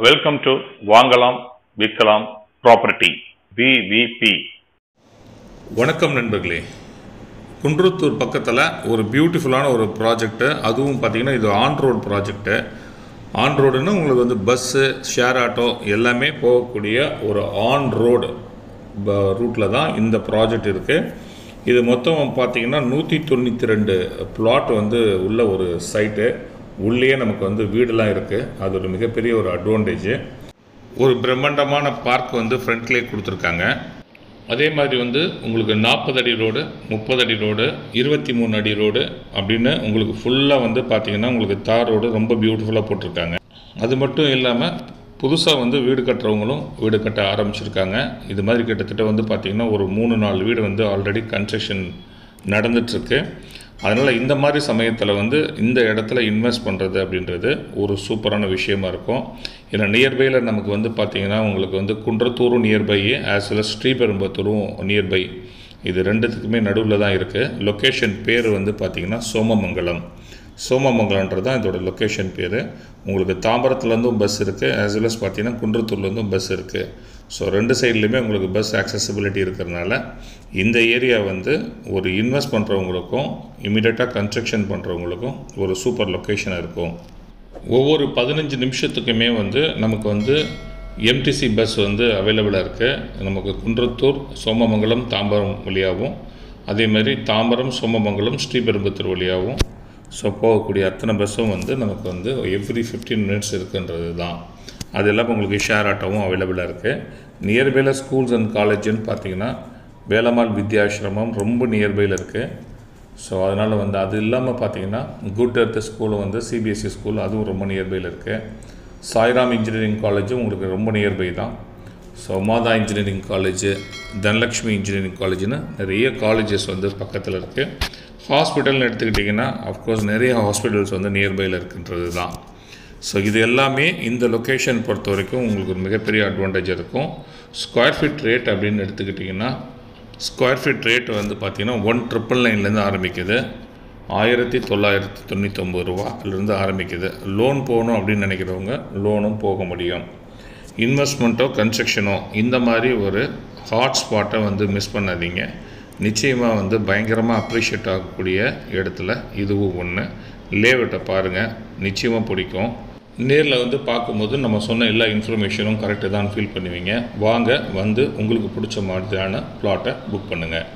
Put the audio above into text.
Welcome to வாங்கலாம் விற்கலாம் property VVP வணக்கம் நண்பர்களே. குன்றத்தூர் பக்கத்தில் ஒரு பியூட்டிஃபுல்லான ஒரு ப்ராஜெக்ட்டு அதுவும் பார்த்தீங்கன்னா இது ஆன் ரோடு ப்ராஜெக்ட்டு ஆன் ரோடுன்னு உங்களுக்கு வந்து பஸ்ஸு ஷேர் ஆட்டோ எல்லாமே போகக்கூடிய ஒரு ஆன் ரோடு ரூட்டில் தான் இந்த ப்ராஜெக்ட் இருக்குது இது மொத்தம் பார்த்தீங்கன்னா நூற்றி தொண்ணூற்றி ரெண்டு பிளாட் வந்து உள்ள ஒரு சைட்டு உள்ளேயே நமக்கு வந்து வீடெல்லாம் இருக்குது அது ஒரு மிகப்பெரிய ஒரு அட்வான்டேஜு ஒரு பிரம்மாண்டமான பார்க் வந்து ஃப்ரண்ட்லேயே கொடுத்துருக்காங்க. அதே மாதிரி வந்து உங்களுக்கு நாற்பது அடி ரோடு முப்பது அடி ரோடு இருபத்தி மூணு அடி ரோடு அப்படின்னு உங்களுக்கு ஃபுல்லாக வந்து பார்த்தீங்கன்னா உங்களுக்கு தார் ரோடு ரொம்ப பியூட்டிஃபுல்லாக போட்டிருக்காங்க. அது மட்டும் இல்லாமல் புதுசாக வந்து வீடு கட்டுறவங்களும் வீடு கட்ட ஆரம்பிச்சிருக்காங்க. இது மாதிரி கிட்டத்தட்ட வந்து பார்த்திங்கன்னா ஒரு மூணு நாலு வீடு வந்து ஆல்ரெடி கன்ஸ்ட்ரக்ஷன் நடந்துட்டுருக்கு அதனால் இந்த மாதிரி சமயத்தில் வந்து இந்த இடத்துல இன்வெஸ்ட் பண்ணுறது அப்படின்றது ஒரு சூப்பரான விஷயமா இருக்கும். ஏன்னா நியர்பையில் நமக்கு வந்து பார்த்திங்கன்னா உங்களுக்கு வந்து குன்றத்தூரும் நியர்பை ஆஸ் வெல் ஸ்ரீபெரும்பத்தூரும் நியர்பை இது ரெண்டுத்துக்குமே நடுவில் தான் இருக்குது லொக்கேஷன் பேர் வந்து பார்த்திங்கன்னா சோமமங்கலம். சோமமங்கலன்றது தான் இதோட லொக்கேஷன் பேர். உங்களுக்கு தாம்பரத்துலேருந்தும் பஸ் இருக்குது ஆஸ் வெல் அஸ் பார்த்தீங்கன்னா குன்றத்தூர்லேருந்தும் பஸ் இருக்குது ஸோ ரெண்டு சைட்லேயுமே உங்களுக்கு பஸ் ஆக்சசபிலிட்டி இருக்கிறதுனால இந்த ஏரியா வந்து ஒரு இன்வெஸ்ட் பண்ணுறவங்களுக்கும் இமீடியட்டாக கன்ஸ்ட்ரக்ஷன் பண்ணுறவங்களுக்கும் ஒரு சூப்பர் லொக்கேஷனாக இருக்கும். ஒவ்வொரு பதினஞ்சு நிமிஷத்துக்குமே வந்து நமக்கு வந்து எம்டிசி பஸ் வந்து அவைலபிளாக இருக்குது நமக்கு குன்றத்தூர் சோமமங்கலம் தாம்பரம் வழியாகவும் அதே மாதிரி தாம்பரம் சோமமங்கலம் ஸ்ரீபெரும்புத்தூர் வழியாகவும் ஸோ போகக்கூடிய அத்தனை பஸ்ஸும் வந்து நமக்கு வந்து எவ்ரி ஃபிஃப்டீன் மினிட்ஸ் இருக்குன்றது தான். அது இல்லாமல் உங்களுக்கு ஷேர் ஆட்டோவும் அவைலபிளாக இருக்குது நியர்பையில் ஸ்கூல்ஸ் அண்ட் காலேஜுன்னு பார்த்தீங்கன்னா வேலம்மாள் வித்யாசிரமம் ரொம்ப நியர்பையில் இருக்குது ஸோ அதனால் வந்து அது இல்லாமல் பார்த்தீங்கன்னா குட் எர்த் ஸ்கூலும் வந்து சிபிஎஸ்சி ஸ்கூல் அதுவும் ரொம்ப நியர்பையில் இருக்குது சாய்ராம் இன்ஜினியரிங் காலேஜும் உங்களுக்கு ரொம்ப நியர்பை தான். So Matha engineering college Dhanalakshmi engineering காலேஜ்னு நிறைய காலேஜஸ் வந்து பக்கத்தில் இருக்குது ஹாஸ்பிட்டல்னு எடுத்துக்கிட்டிங்கன்னா அஃப்கோர்ஸ் நிறைய ஹாஸ்பிட்டல்ஸ் வந்து நியர்பையில் இருக்கின்றது தான் ஸோ இது எல்லாமே இந்த லொக்கேஷன் பொறுத்த வரைக்கும் உங்களுக்கு ஒரு மிகப்பெரிய அட்வான்டேஜ் இருக்கும். ஸ்கொயர் ஃபீட் ரேட் அப்படின்னு எடுத்துக்கிட்டிங்கன்னா ஸ்கொயர் ஃபீட் ரேட் வந்து பார்த்திங்கன்னா ஒன் ட்ரிபிள் நைன்லேருந்து ஆரம்பிக்குது. ஆயிரத்தி தொள்ளாயிரத்தி தொண்ணூத்தொம்பது ரூபாலேருந்து ஆரம்பிக்குது. லோன் போகணும் அப்படின்னு நினைக்கிறவங்க லோனும் போக முடியும். இன்வெஸ்ட்மெண்ட்டோ கன்ஸ்ட்ரக்ஷனோ இந்த மாதிரி ஒரு ஹாட் ஸ்பாட்டை வந்து மிஸ் பண்ணாதீங்க. நிச்சயமாக வந்து பயங்கரமாக அப்ரிஷியேட் ஆகக்கூடிய இடத்துல இதுவும் ஒன்று லேஅவுட்டை பாருங்கள் நிச்சயமாக பிடிக்கும். நேரில் வந்து பார்க்கும்போது நம்ம சொன்ன எல்லா இன்ஃபர்மேஷனும் கரெக்டு தான் ஃபீல் பண்ணுவீங்க. வாங்க வந்து உங்களுக்கு பிடிச்ச மாதிரியான ப்ளாட்டை புக் பண்ணுங்கள்